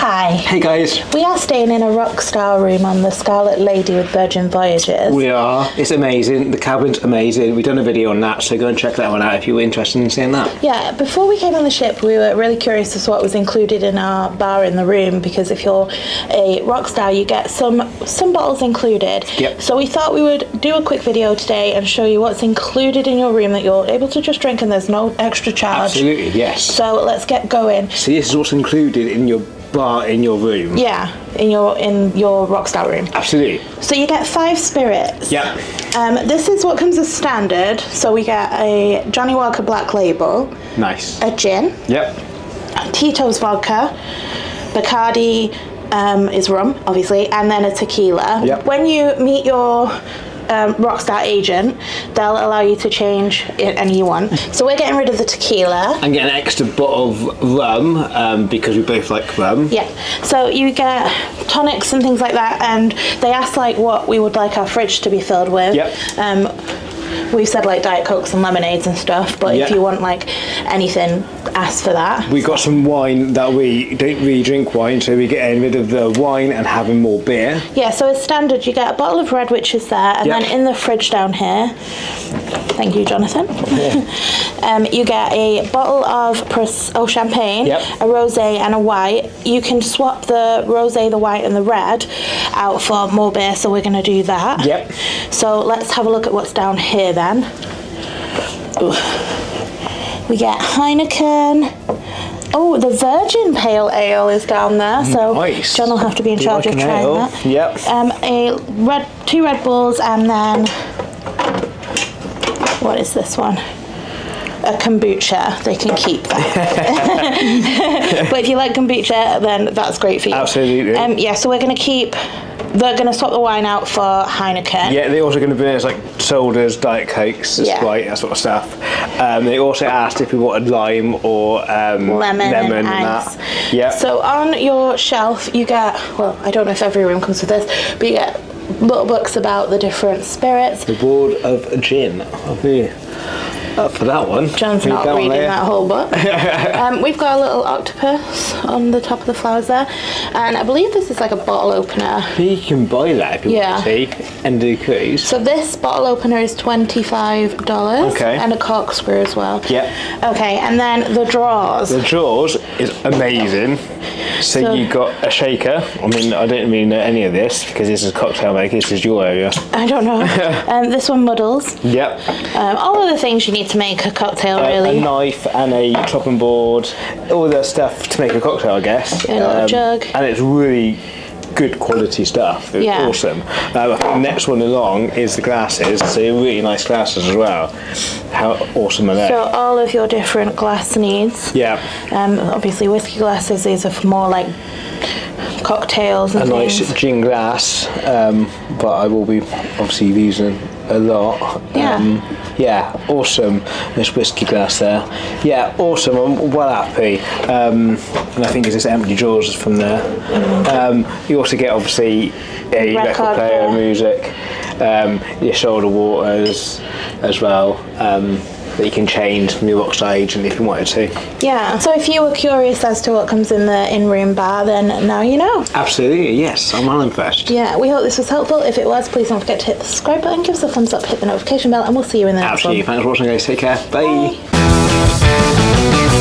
Hi. Hey guys, We are staying in a rock star room on the Scarlet Lady with Virgin Voyages. we are. It's amazing. The cabin's amazing. We've done a video on that, so go and check that one out if you were interested in seeing that. yeah, before we came on the ship, we were really curious as to what was included in our bar in the room because if you're a rock star, you get some some bottles included. Yep. So we thought we would do a quick video today and show you what's included in your room that you're able to just drink and there's no extra charge. Absolutely, yes. So let's get going. So this is what's included in your bar in your room. Yeah, in your in your rock star room. Absolutely. So you get five spirits. Yeah. Um, this is what comes as standard. So we get a Johnnie Walker Black Label, Nice. a gin, Yep. Tito's vodka, Bacardi um, is rum, obviously, and then a tequila. Yep. When you meet your um, Rockstar agent, they'll allow you to change it any you want. So we're getting rid of the tequila. And get an extra bottle of rum um, because we both like rum. Yeah. So you get tonics and things like that, and they ask like what we would like our fridge to be filled with. Yep. Um, we've said like diet cokes and lemonades and stuff, but if you want like anything, ask for that. We've got some wine that we don't really drink wine, so we're getting rid of the wine and having more beer. Yeah. So as standard, you get a bottle of red, which is there, and Yep. then in the fridge down here. Thank you, Jonathan. um, you get a bottle of pros- oh champagne, Yep. a rosé, and a white. You can swap the rosé, the white, and the red out for more beer. So we're going to do that. Yep. So let's have a look at what's down here then. Ooh. We get Heineken. Oh, the Virgin Pale Ale is down there, so Nice. Jon will have to be in You charge like of trying ale? that. Yep. Um, a red, two Red Bulls, and then what is this one? A kombucha. They can keep that. but if you like kombucha, then that's great for you. Absolutely. Um, yeah, so we're going to keep. They're going to swap the wine out for Heineken. Yeah, they're also going to bring us like sodas, diet cakes, Yeah. Sprite, that sort of stuff. Um, they also asked if we wanted lime or um, lemon, lemon and and that. Yeah. So on your shelf, you get well, I don't know if every room comes with this, but you get little books about the different spirits. the board of gin. I'll be up for that one. Jon's not reading there. that whole book. um, we've got a little octopus on the top of the flowers there, and I believe this is like a bottle opener. You can buy that if you Yeah. want to and do cruise. So this bottle opener is twenty five dollars. Okay. And a corkscrew as well. Yep. Okay, and then the drawers. The drawers is amazing. So, So- you got a shaker. I mean, I don't know any of this because this is cocktail maker. This is your area. I don't know. um, this one muddles. Yep. Um, all of the things you need to make a cocktail, A- really. A knife and a chopping board, all the stuff to make a cocktail, I guess. Um, a little jug. And it's really good quality stuff. It's Yeah. awesome. The next one along is the glasses. So really nice glasses as well. How awesome are they? So all of your different glass needs. yeah. Um, obviously whiskey glasses. These are more like cocktails and A nice things. gin glass, um, but I will be obviously using a lot. Yeah. Um, yeah, awesome. This whiskey glass there. Yeah, awesome. I'm well happy. Um, and I think it's just empty drawers from there. Um, you also get obviously a Record record player, player. music, um, your shoulder waters as well. That you can change from your Rockstar agent if you wanted to. Yeah. So if you were curious as to what comes in the in-room bar, then now you know. Absolutely, yes. I'm well impressed. Yeah, we hope this was helpful. If it was, please don't forget to hit the subscribe button, give us a thumbs up, hit the notification bell, and we'll see you in the next one. Absolutely. Thanks for watching, guys. Take care. Bye. Bye.